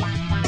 Bye.